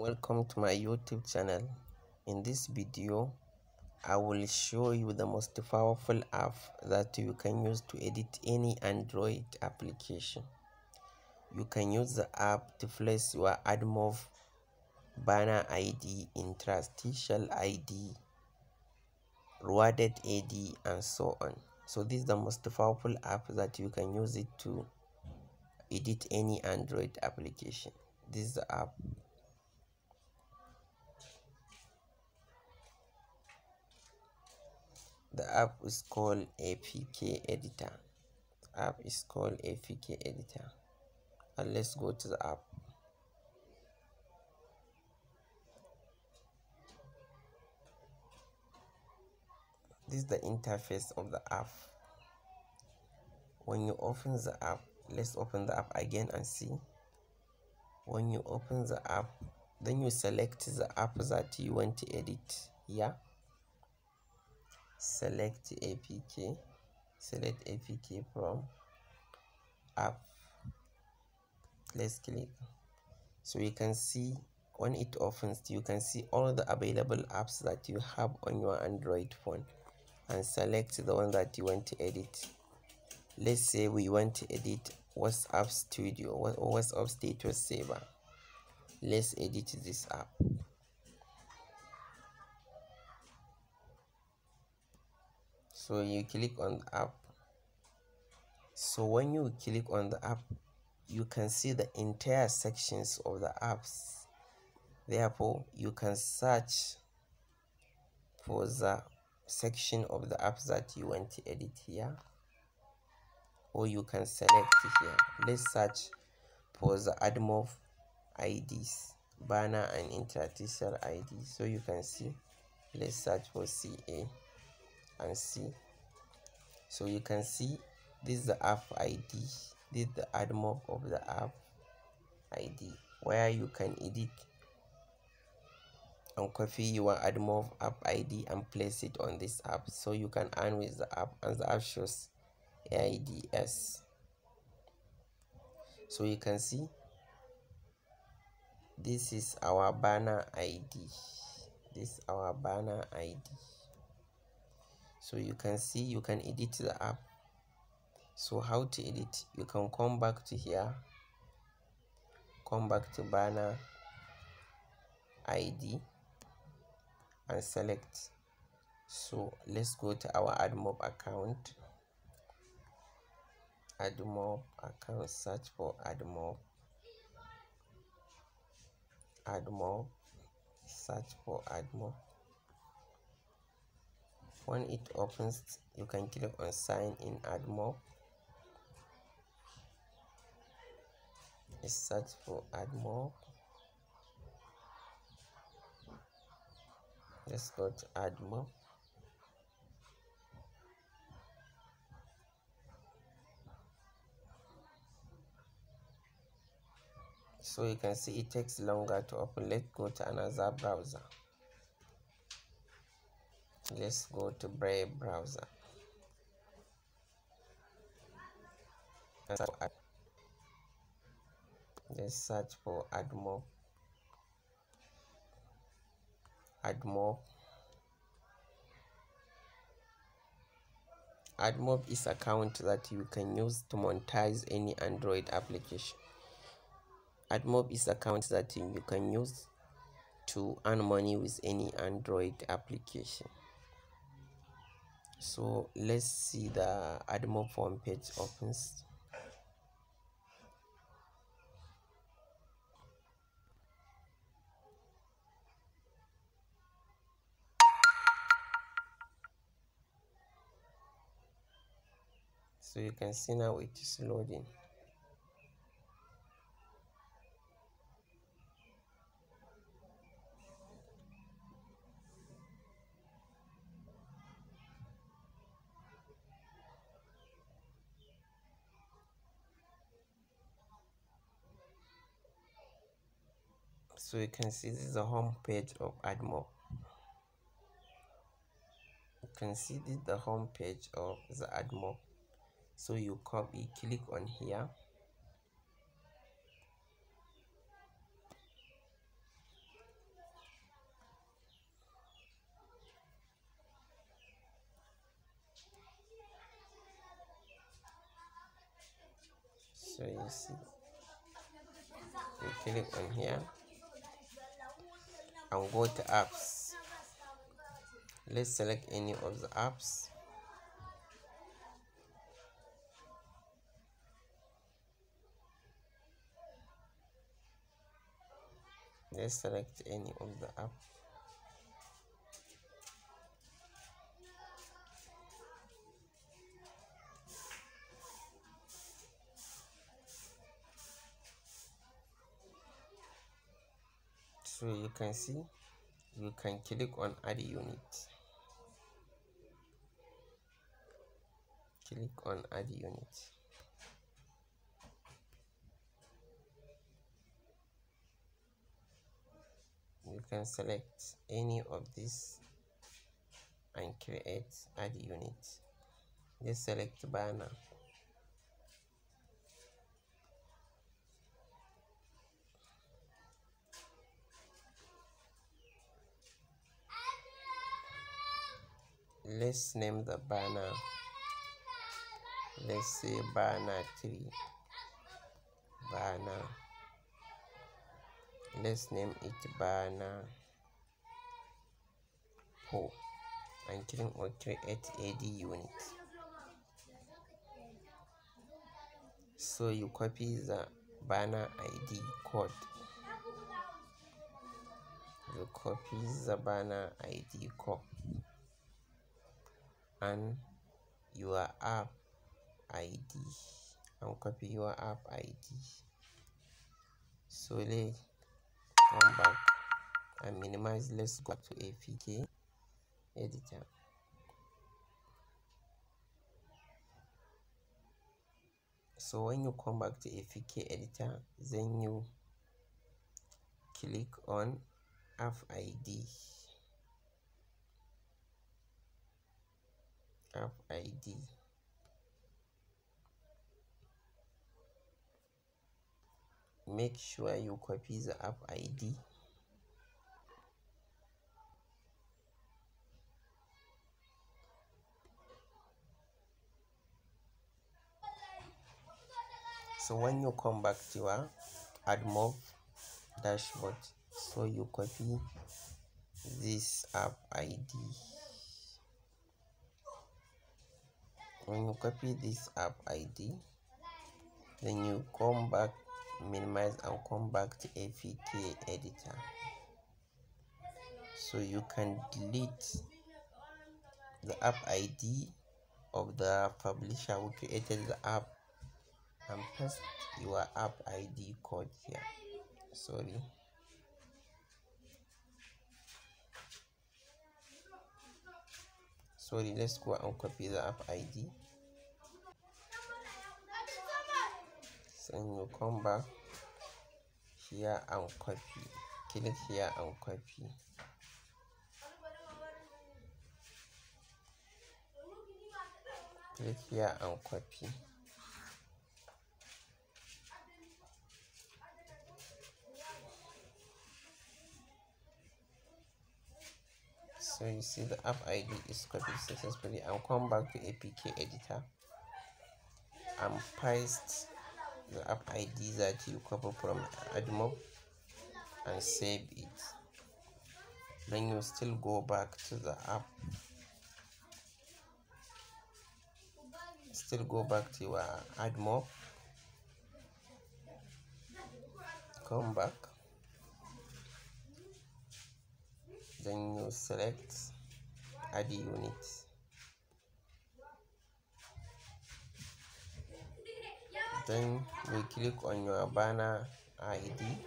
welcome to my youtube channel. In this video i will show you the most powerful app that you can use to edit any android application. You can use the app to place your admob banner id interstitial id rewarded ad and so on. So this is the most powerful app that you can use it to edit any android application. This is the app the app is called apk editor. App is called apk editor. And let's go to the app. This is the interface of the app. When you open the app let's open the app again and see. When you open the app then you select the app that you want to edit here select apk select apk from app. Let's click. So you can see when it opens you can see all the available apps that you have on your android phone and select the one that you want to edit. Let's say we want to edit whatsapp studio or whatsapp status saver. Let's edit this app so you click on the app so when you click on the app you can see the entire sections of the apps. Therefore you can search for the section of the apps that you want to edit here or you can select here. Let's search for the admob ids banner and interstitial id so you can see let's search for ca and see so you can see this is the app id this is the admob of the app id where you can edit and copy your admob app id and place it on this app. So you can earn with the app and the app shows aids so you can see this is our banner id this is our banner id so you can see you can edit the app. So how to edit? You can come back to here. Come back to banner id and select. So let's go to our admob account. Admob account search for admob. Admob. Search for admob when it opens you can click on sign in admob search for admob let's go to add more so you can see it takes longer to open. Let's go to another browser let's go to brave browser. Let's search for admob admob admob is account that you can use to monetize any android application. Admob is account that you can use to earn money with any android application so let's see the admob form page opens. So you can see now it is loading so you can see this is the home page of AdMob you can see this the home page of the AdMob so you copy click on here. So you see you click on here and go to apps. Let's select any of the apps. Let's select any of the app so you can see you can click on add unit. Click on add unit. You can select any of these and create add unit. Let's select banner let's name the banner. Let's say banner 3 banner. Let's name it banner 4 and click on create ad unit. So you copy the banner id code. You copy the banner id code and your app id and copy your app id so let's come back and minimize let's go to apk editor. So when you come back to apk editor then you click on app id app id make sure you copy the app id so when you come back to your admob dashboard so you copy this app id when you copy this app id then you come back minimize and come back to apk editor. So you can delete the app id of the publisher who created the app and paste your app id code here. Sorry. Sorry let's go and copy the app id come back here and copy click here and copy click here and copy so you see the app id is copied successfully. And come back to apk editor. And paste app id that you copy from admob and save it. Then you still go back to the app. Still go back to your admob come back. Then you select add unit then you click on your banner id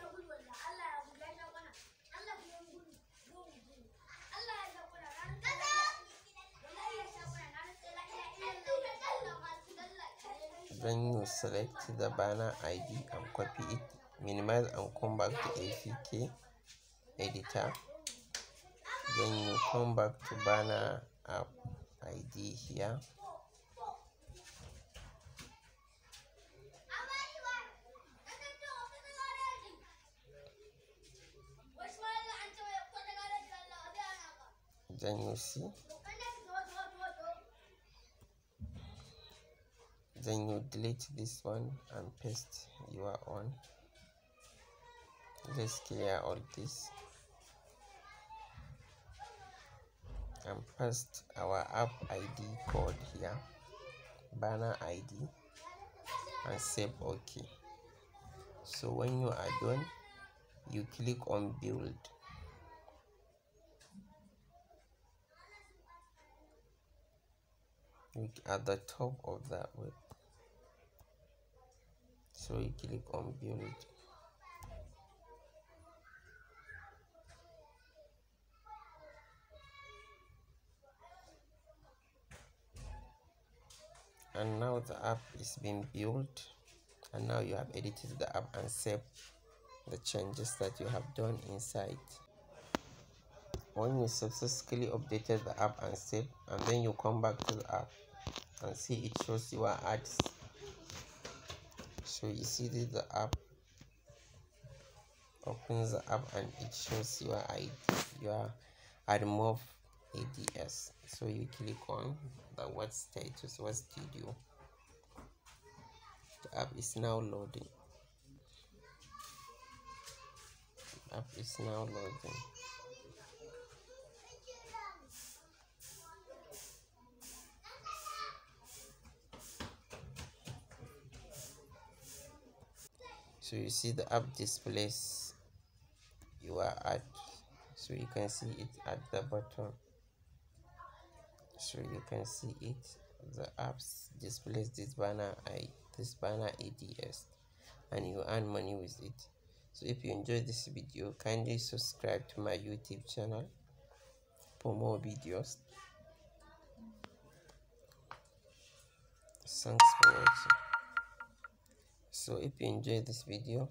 then you select the banner id and copy it. Minimize and come back to apk editor. Then you come back to banner app id here. Then you see then you delete this one and paste your own. Let's clear all this. And paste our app id code here. Banner id and save ok. So when you are done you click on build at the top of that web. So you click on build. And now the app is being built. And now you have edited the app and saved the changes that you have done inside when you successfully updated the app and save and then you come back to the app and see it shows your ads so you see this the app opens the app and it shows your ID, your AdMob ads so you click on the what status what studio. The app is now loading. The app is now loading so you see the app displays you are at so you can see it at the bottom. So you can see it. The apps displays this banner i this banner ads and you earn money with it. So if you enjoyed this video kindly subscribe to my youtube channel for more videos. Thanks for watching so if you enjoyed this video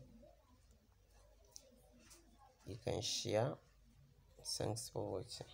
you can share. Thanks for watching